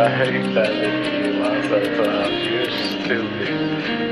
I hate that video. I thought, you're stupid.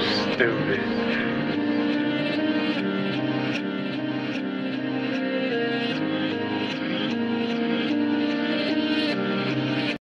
stupid.